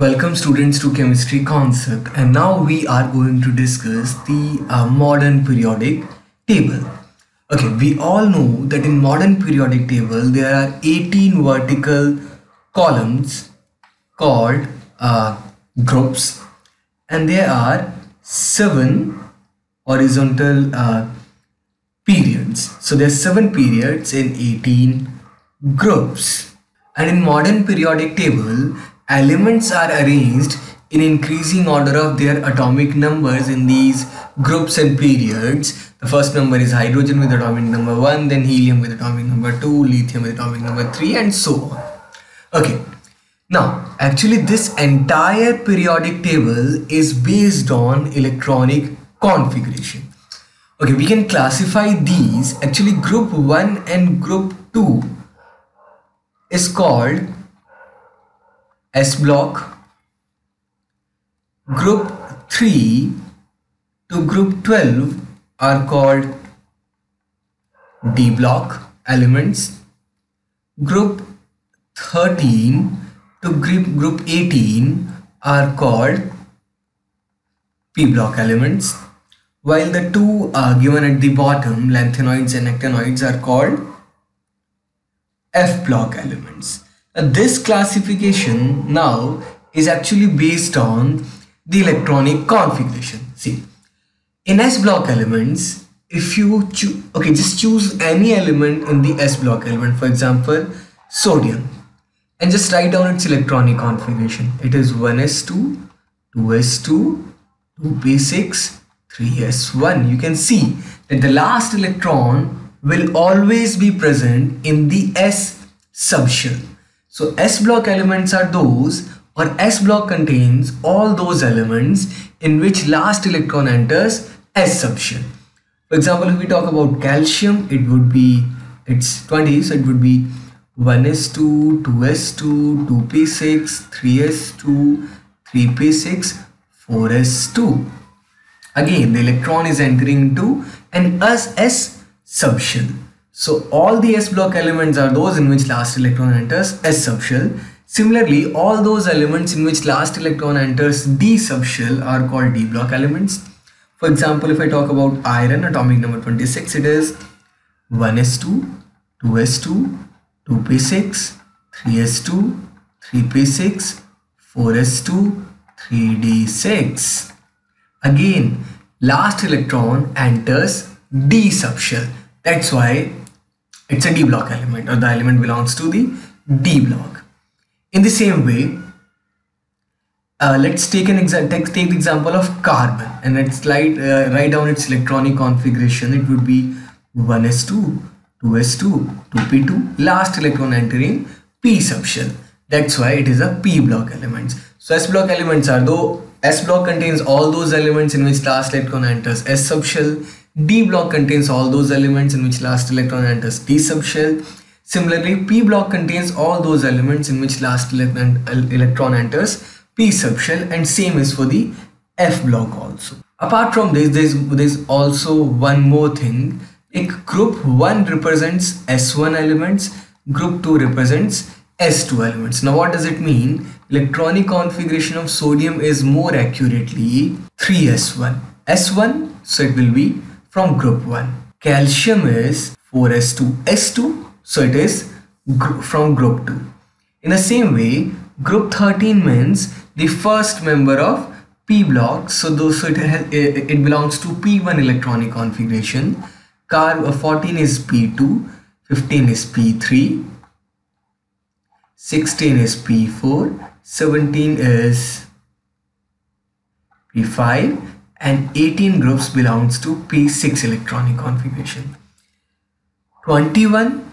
Welcome students to chemistry concept and now we are going to discuss the uh, modern periodic table. Okay, we all know that in modern periodic table there are 18 vertical columns called uh, groups and there are 7 horizontal uh, periods. So there are 7 periods in 18 groups. And in modern periodic table, elements are arranged in increasing order of their atomic numbers in these groups and periods. The first number is hydrogen with atomic number 1, then helium with atomic number 2, lithium with atomic number 3 and so on. Okay, now actually this entire periodic table is based on electronic configuration. Okay, we can classify these actually group 1 and group 2 is called S block. Group 3 to group 12 are called D block elements. Group 13 to group, group 18 are called P block elements. While the two are given at the bottom, lanthanoids and actinoids are called F block elements. Now, this classification now is actually based on the electronic configuration. See, in S block elements, if you choose, okay, just choose any element in the S block element, for example, sodium, and just write down its electronic configuration. It is 1s2, 2s2, 2p6, 3s1. You can see that the last electron will always be present in the S subshell. So S block elements are those or S block contains all those elements in which last electron enters S subshell. For example, if we talk about calcium, it would be, it's 20, so it would be 1s2, 2s2, 2p6, 3s2, 3p6, 4s2. Again, the electron is entering into an S subshell. So all the S block elements are those in which last electron enters S subshell. Similarly, all those elements in which last electron enters D subshell are called D block elements. For example, if I talk about iron, atomic number 26, it is 1s2, 2s2, 2p6, 3s2, 3p6, 4s2, 3d6. Again, last electron enters D subshell. That's why it's a D block element or the element belongs to the D block. In the same way, uh, let's take an example. Take, take the example of carbon and let's write, uh, write down its electronic configuration. It would be 1s2, 2s2, 2p2, last electron entering p subshell. That's why it is a p block elements. So s block elements are though s block contains all those elements in which last electron enters s subshell D block contains all those elements in which last electron enters D subshell. Similarly, P block contains all those elements in which last electron enters P subshell and same is for the F block also. Apart from this, there's, there's also one more thing. Group 1 represents S1 elements, group 2 represents S2 elements. Now what does it mean? Electronic configuration of sodium is more accurately 3S1. S1, so it will be from group 1. Calcium is 4s2 s2 so it is gr from group 2. In the same way group 13 means the first member of p block so those so it, it belongs to p1 electronic configuration. Car uh, 14 is p2, 15 is p3, 16 is p4, 17 is p5 and 18 groups belongs to P6 electronic configuration. 21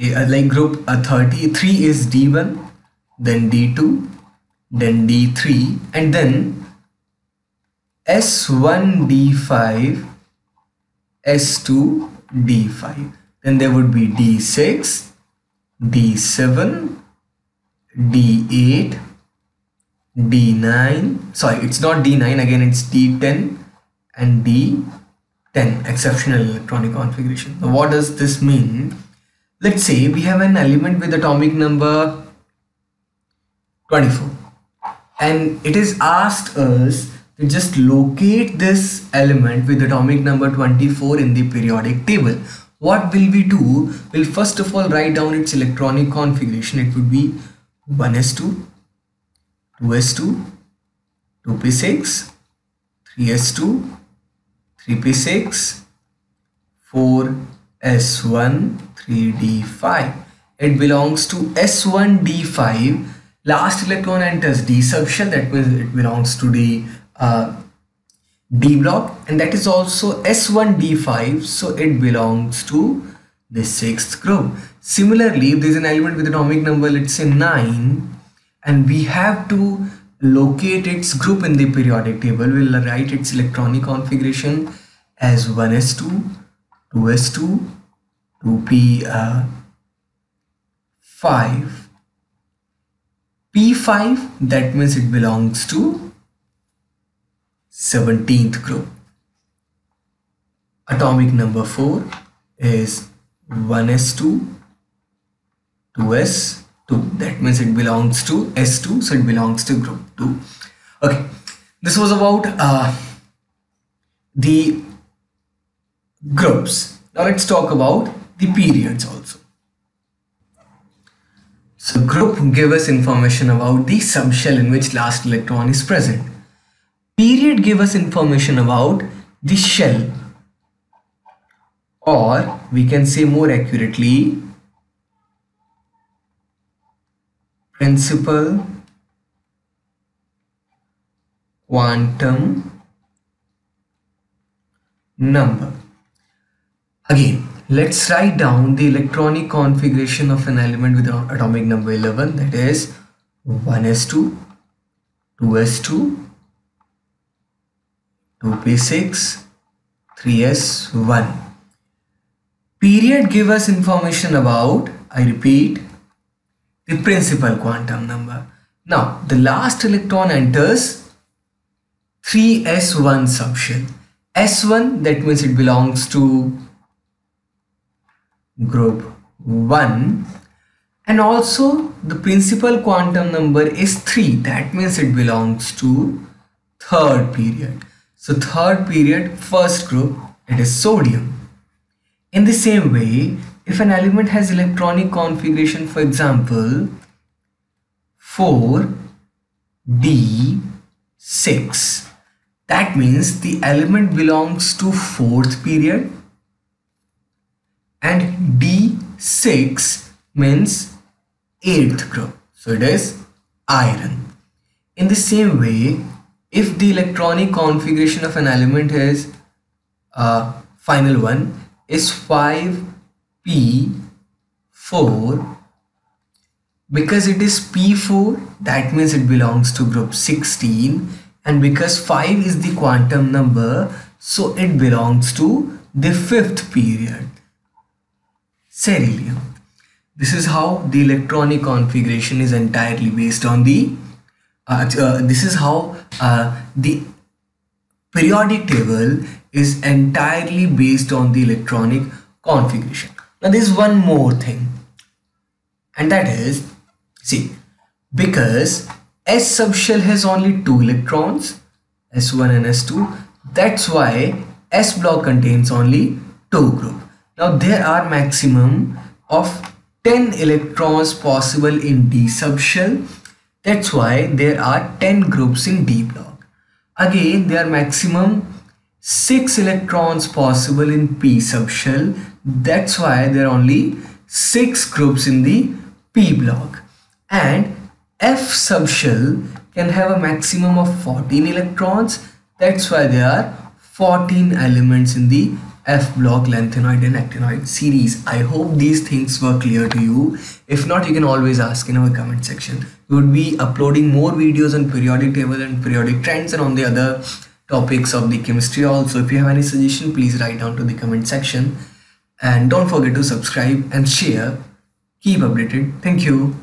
eh, like group uh, 33 is D1 then D2 then D3 and then S1 D5 S2 D5 then there would be D6 D7 D8 D9 sorry it's not D9 again it's D10 and D10 exceptional electronic configuration. Now what does this mean? Let's say we have an element with atomic number 24 and it is asked us to just locate this element with atomic number 24 in the periodic table. What will we do? We'll first of all write down its electronic configuration. It would be 1s2 2s2 2p6 3s2 3p6 4s1 3d5 it belongs to s1d5 last electron enters d subshell that means it belongs to the uh, d block and that is also s1d5 so it belongs to the sixth group. Similarly if there is an element with atomic number let's say 9 and we have to locate its group in the periodic table. We'll write its electronic configuration as 1s2 2s2 2p uh, 5 p5 that means it belongs to 17th group. Atomic number 4 is 1s2 2s 2 that means it belongs to s2 so it belongs to group 2 okay. This was about uh, the groups. Now let's talk about the periods also. So group give us information about the subshell in which last electron is present. Period give us information about the shell. Or we can say more accurately principal quantum number. Again, let's write down the electronic configuration of an element with atomic number 11 that is 1s2, 2s2, 2p6, 3s1. Period give us information about, I repeat, the principal quantum number. Now, the last electron enters 3s1 subshell. S1 that means it belongs to group 1 and also the principal quantum number is 3 that means it belongs to third period. So third period first group it is sodium. In the same way if an element has electronic configuration for example 4d6 that means the element belongs to fourth period. And d6 means eighth group. So it is iron. In the same way if the electronic configuration of an element is uh, final one is 5 P4 because it is P4 that means it belongs to group 16 and because 5 is the quantum number so it belongs to the fifth period Tellurium. This is how the electronic configuration is entirely based on the uh, uh, this is how uh, the periodic table is entirely based on the electronic configuration now there's one more thing and that is see because S subshell has only two electrons S1 and S2 that's why S block contains only two group. Now there are maximum of 10 electrons possible in D subshell that's why there are 10 groups in D block. Again there are maximum 6 electrons possible in P subshell that's why there are only 6 groups in the P block and F subshell can have a maximum of 14 electrons that's why there are 14 elements in the F block lanthanoid and actinoid series. I hope these things were clear to you. If not, you can always ask in our comment section. We would be uploading more videos on periodic table and periodic trends and on the other topics of the chemistry also. If you have any suggestion, please write down to the comment section. And don't forget to subscribe and share. Keep updated. Thank you